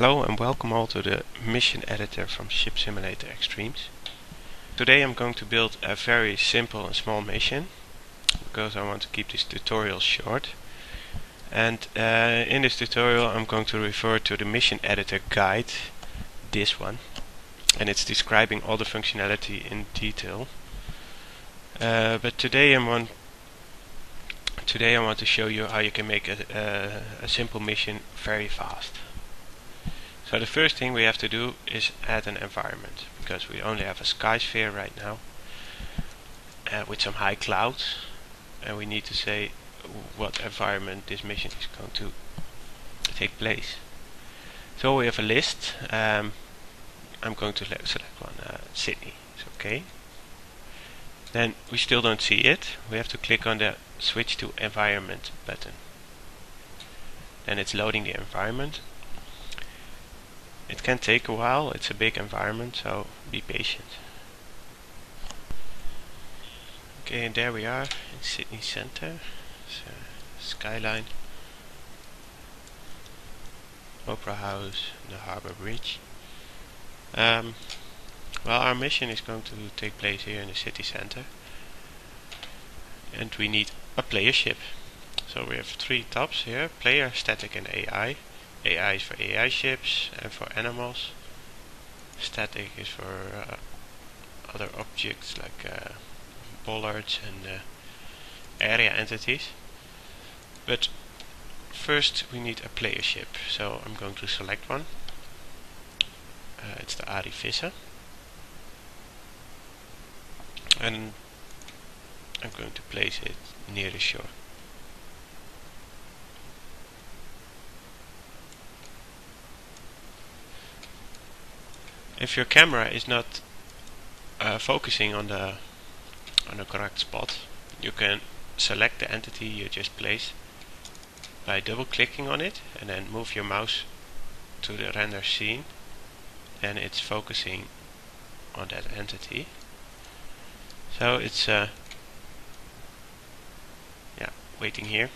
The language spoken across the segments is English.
Hello and welcome all to the mission editor from Ship Simulator Extremes. Today I'm going to build a very simple and small mission because I want to keep this tutorial short. And uh, in this tutorial I'm going to refer to the mission editor guide, this one. And it's describing all the functionality in detail. Uh, but today I'm on today I want to show you how you can make a, a, a simple mission very fast. So the first thing we have to do is add an environment because we only have a sky sphere right now uh, with some high clouds and we need to say what environment this mission is going to take place. So we have a list. Um, I'm going to select one, uh, Sydney. It's okay. Then we still don't see it. We have to click on the switch to environment button. Then it's loading the environment it can take a while, it's a big environment, so be patient. Okay, and there we are in Sydney Center. So, skyline, Opera House, the Harbour Bridge. Um, well, our mission is going to take place here in the city center. And we need a player ship. So we have three tops here, player, static and AI. AI is for AI ships and for animals. Static is for uh, other objects like uh, bollards and uh, area entities. But first we need a player ship, so I'm going to select one. Uh, it's the Arie Visser. And I'm going to place it near the shore. If your camera is not uh, focusing on the on the correct spot you can select the entity you just placed by double clicking on it and then move your mouse to the render scene and it's focusing on that entity. So it's uh, yeah waiting here.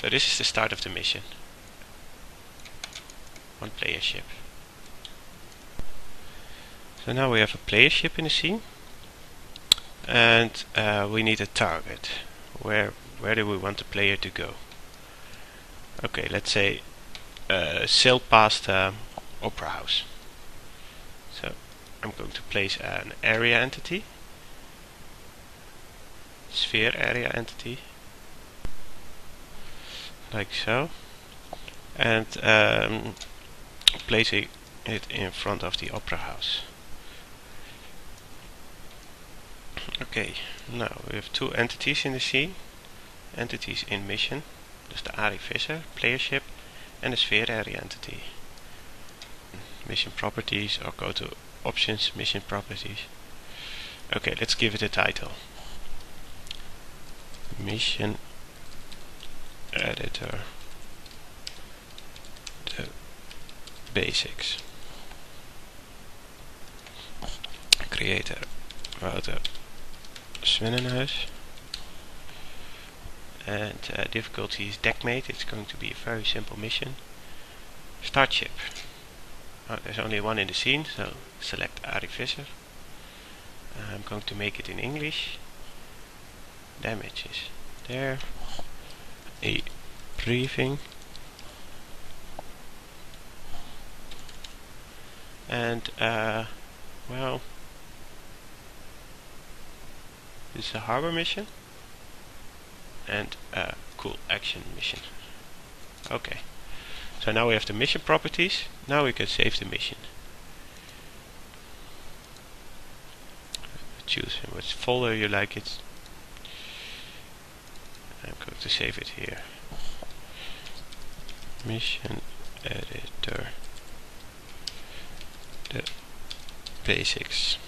So this is the start of the mission one player ship so now we have a player ship in the scene and uh, we need a target. Where where do we want the player to go? Okay, let's say uh, sail past uh, Opera House. So I'm going to place an area entity, sphere area entity, like so, and um, placing it in front of the Opera House. Okay, now we have two entities in the scene. Entities in mission. Dus the Arie Visser, player ship, and the sphere area entity. Mission properties, or go to options, mission properties. Okay, let's give it a title. Mission editor. The basics. Creator. Wouter Swinnenhuis. And uh, difficulty is deckmate. It's going to be a very simple mission. Start ship. Oh, there's only one in the scene, so select Arie. I'm going to make it in English. Damage is there. A briefing. And, uh, well, this is a harbor mission and a cool action mission. Okay. So now we have the mission properties. Now we can save the mission. Choose which folder you like it. I'm going to save it here. Mission editor. The basics.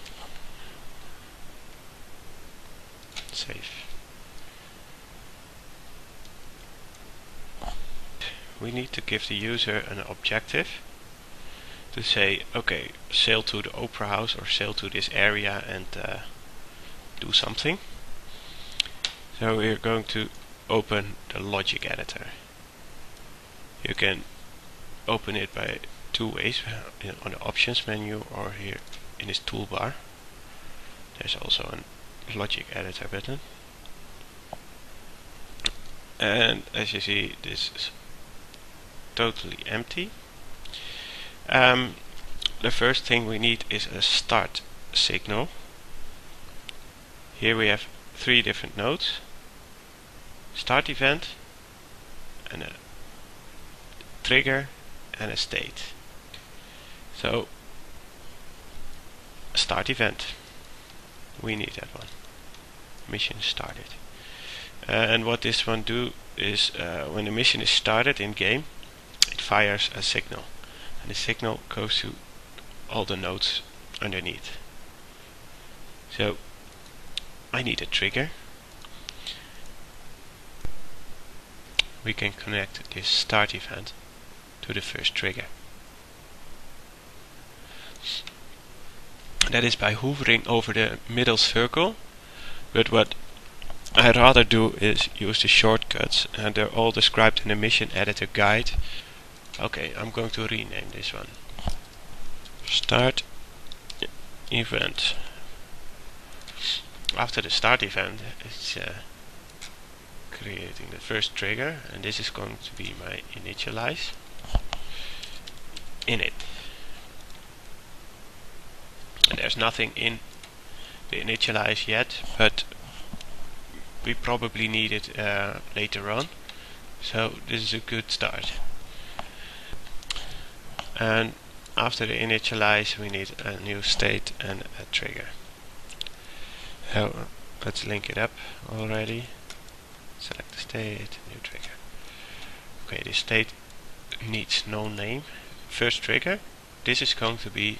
We need to give the user an objective to say, okay, sail to the opera house or sail to this area and uh, do something. So we're going to open the logic editor. You can open it by two ways uh, on the options menu or here in this toolbar there's also a logic editor button and as you see this is totally empty. Um, the first thing we need is a start signal. Here we have three different nodes. Start event and a trigger and a state. So start event we need that one. Mission started. Uh, and what this one do is uh, when the mission is started in game it fires a signal. And the signal goes to all the nodes underneath. So I need a trigger. We can connect this start event to the first trigger that is by hovering over the middle circle but what I'd rather do is use the shortcuts and they're all described in the mission editor guide. Okay I'm going to rename this one. Start event. After the start event it's uh, creating the first trigger and this is going to be my initialize. Init and there's nothing in the initialize yet but we probably need it uh, later on. So this is a good start. And after the initialize we need a new state and a trigger. So let's link it up already. Select the state new trigger. Okay the state needs no name. First trigger this is going to be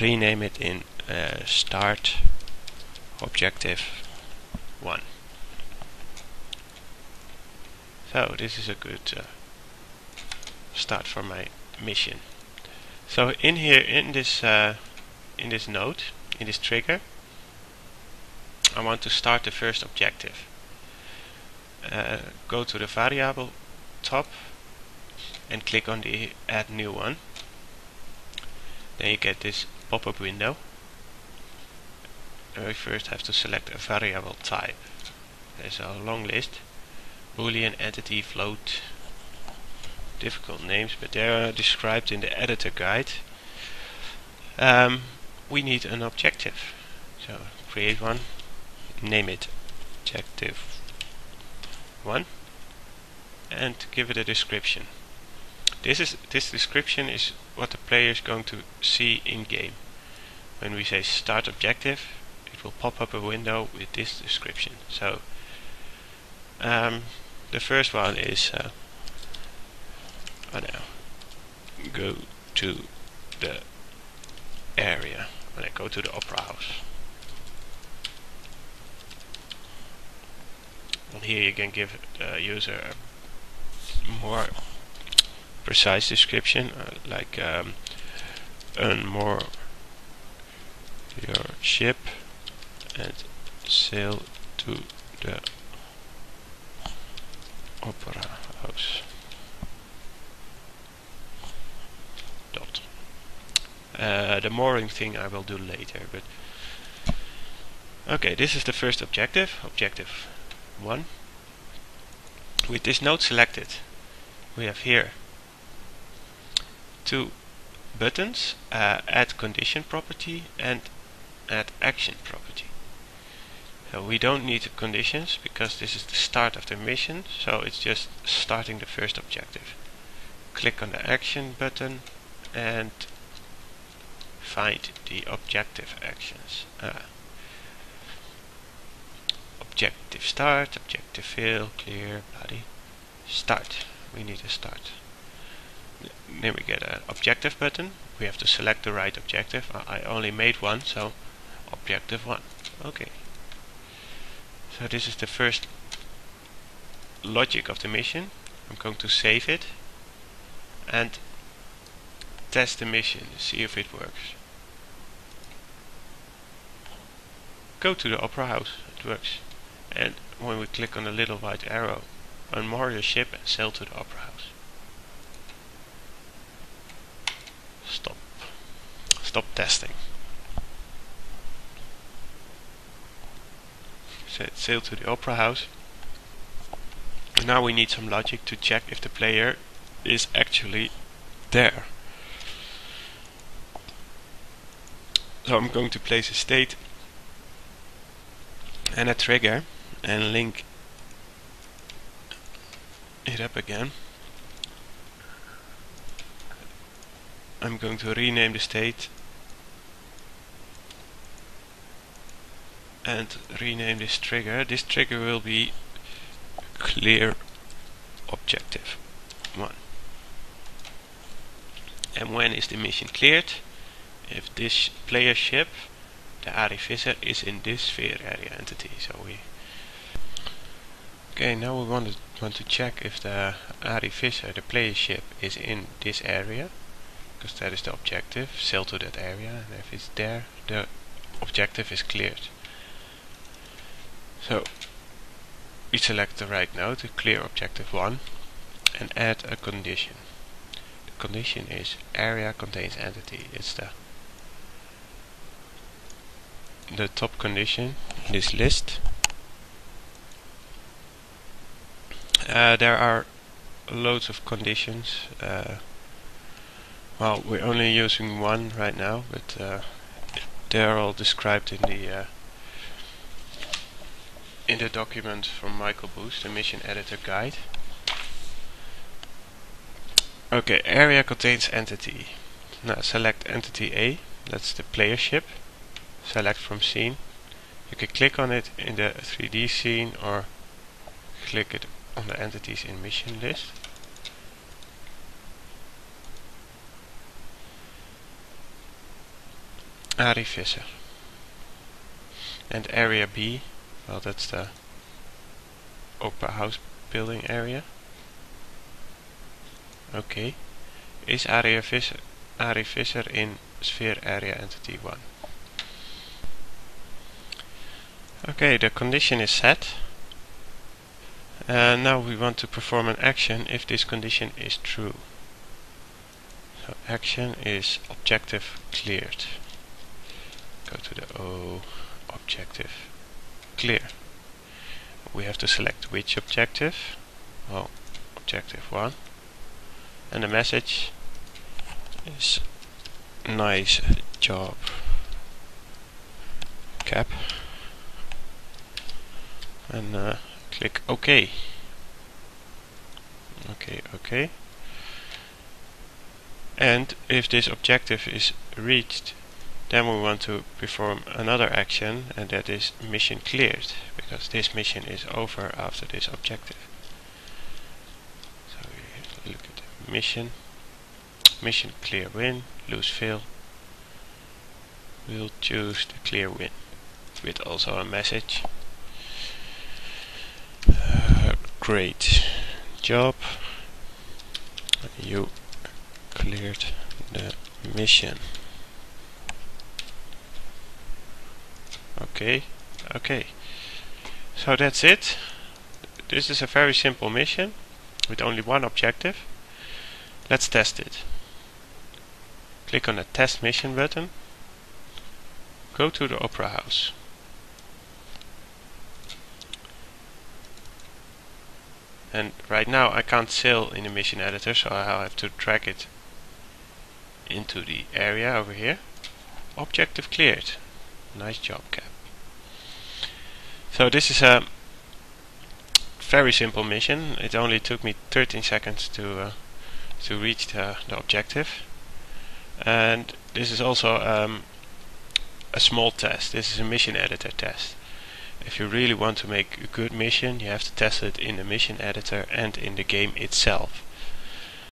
rename it in uh, start objective 1 so this is a good uh, start for my mission. So in here in this uh, in this node in this trigger I want to start the first objective. Uh, go to the variable top and click on the add new one. Then you get this pop-up window. We first have to select a variable type. There's a long list. Boolean entity float. Difficult names but they are described in the editor guide. Um, we need an objective. So create one. Name it objective 1 and give it a description this is this description is what the player is going to see in game when we say start objective it will pop up a window with this description. So um, the first one is uh, don't know go to the area. When I go to the opera house. And here you can give the user more precise description uh, like um, more your ship and sail to the opera house. Dot. Uh, the mooring thing I will do later but okay this is the first objective objective 1 with this node selected we have here two buttons uh, add condition property and add action property we don't need conditions because this is the start of the mission so it's just starting the first objective click on the action button and find the objective actions uh, objective start, objective fill, clear, bloody start. We need a start. Then we get an objective button. We have to select the right objective. I only made one, so objective one. Okay. So this is the first logic of the mission. I'm going to save it and test the mission, see if it works. Go to the opera house, it works and when we click on the little white arrow unmoor your ship and sail to the opera house stop testing. Set sail to the opera house. now we need some logic to check if the player is actually there. So I'm going to place a state and a trigger and link it up again. I'm going to rename the state and rename this trigger. This trigger will be clear objective 1. And when is the mission cleared? If this player ship, the Arie Visser, is in this sphere area entity. So we Okay, now we want to want to check if the Arie Visser, uh, the player ship, is in this area because that is the objective, sail to that area and if it's there the objective is cleared. So we select the right node to clear objective 1 and add a condition. The condition is area contains entity. It's the the top condition in this list. Uh, there are loads of conditions. Uh, well, we're only using one right now, but uh, they're all described in the uh, in the document from Michael Boost, the mission editor guide. Okay, area contains entity. Now select entity A, that's the player ship. Select from scene. You can click on it in the 3D scene or click it on the entities in mission list. Arie Visser. And area B, well that's the Opera House building area. Okay. Is Area Visser, Arie Visser in sphere area entity 1? Okay, the condition is set. And now we want to perform an action if this condition is true. So action is objective cleared go to the O objective clear. We have to select which objective? Well objective 1 and the message is nice job. Cap. And uh, click OK. Okay okay and if this objective is reached then we want to perform another action and that is mission cleared because this mission is over after this objective. So we look at the mission, mission clear win, lose fail. We'll choose the clear win with also a message. Uh, great job, you cleared the mission. Okay, okay. So that's it. This is a very simple mission with only one objective. Let's test it. Click on the test mission button. Go to the Opera House. And right now I can't sail in the mission editor so I'll have to drag it into the area over here. Objective cleared. Nice job, Cap. So this is a very simple mission. It only took me 13 seconds to uh, to reach the, the, objective. And this is also um, a small test. This is a mission editor test. If you really want to make a good mission, you have to test it in the mission editor and in the game itself.